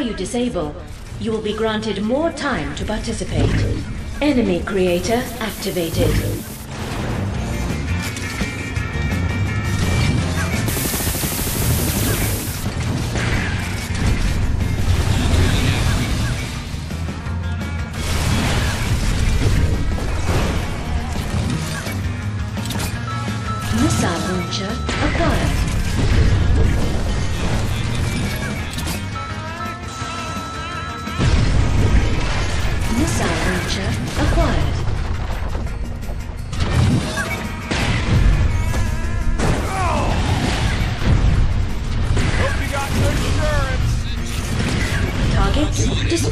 you disable, you will be granted more time to participate. Enemy creator activated.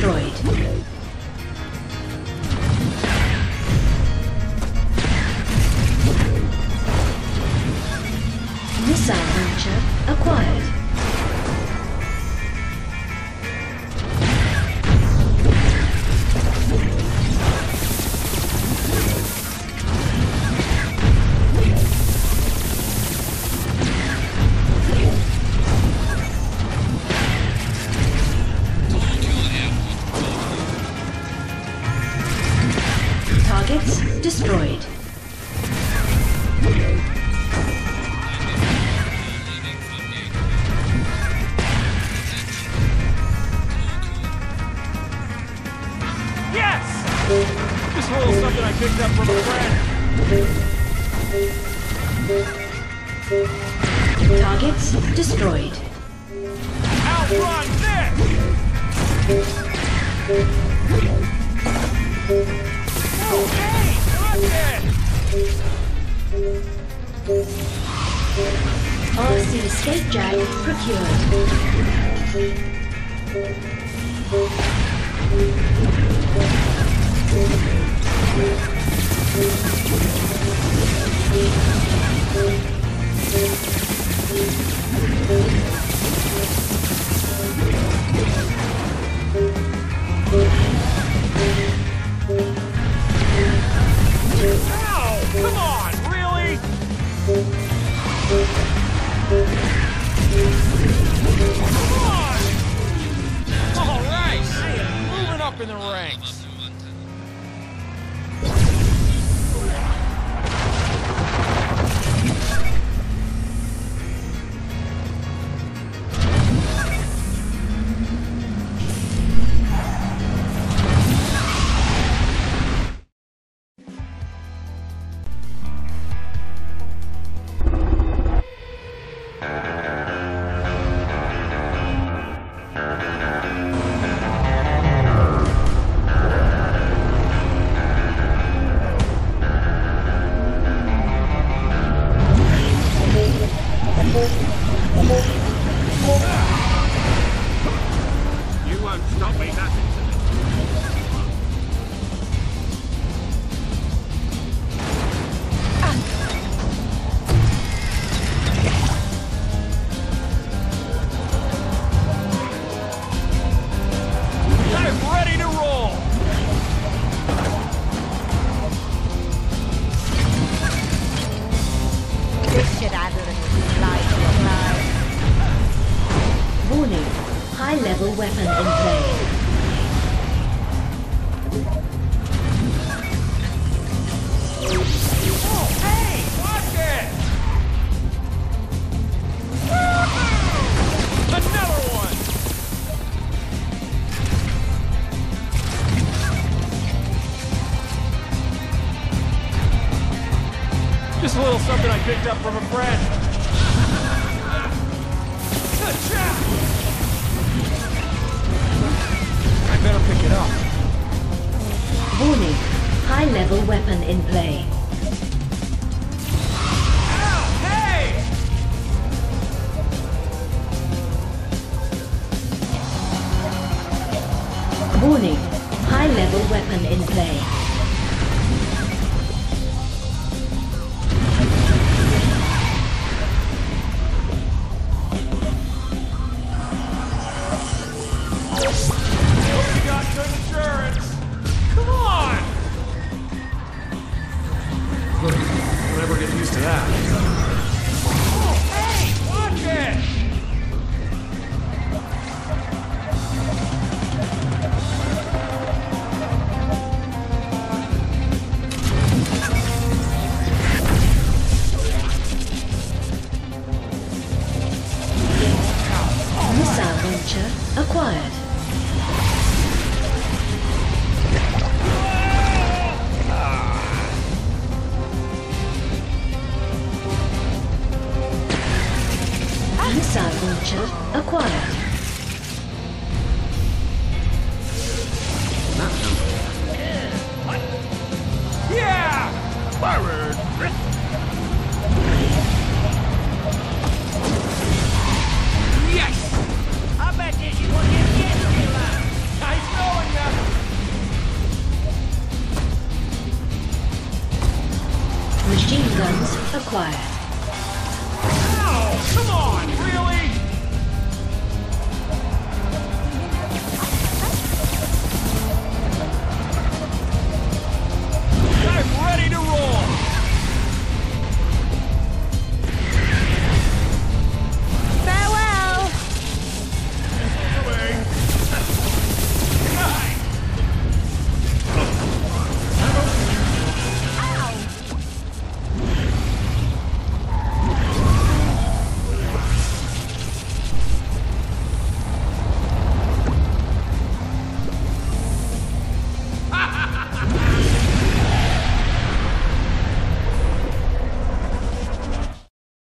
Destroyed. Missile launcher acquired. Targets destroyed. Yes! A little something I picked up from a friend. Targets destroyed. Outrun this! RC escape jag procured. The ranks. Something I picked up from a friend. I better pick it up. Warning. High level weapon in play. Warning. High level weapon in play. To that. Oh, hey! Watch it! Oh, come on! Really?